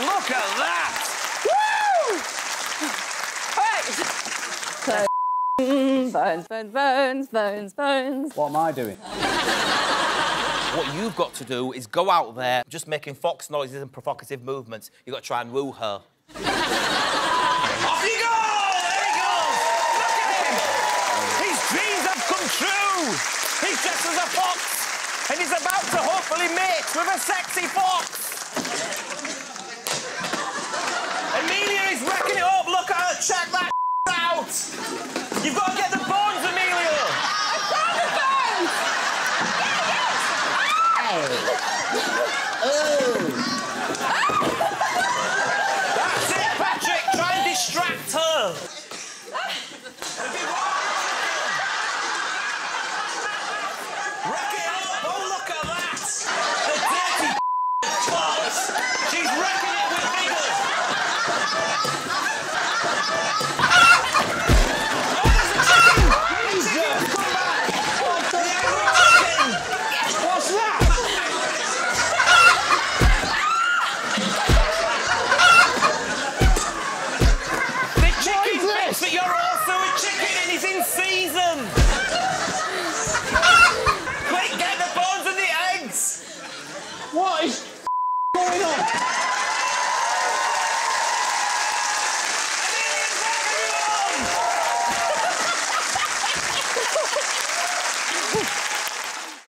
Look at that! Right. So, bones, bones, bones, bones, bones. What am I doing? What you've got to do is go out there just making fox noises and provocative movements. You've got to try and woo her. Off you go! There he goes! Look at him! His dreams have come true! He's dressed as a fox, and he's about to hopefully mate with a sexy fox! Emilia is wrecking it up! Look at her! Check that out! You've got to get the bones, Emilia! That's it, Patrick! Try and distract her! Wreck it season! Quick, get the bones and the eggs! What is going on?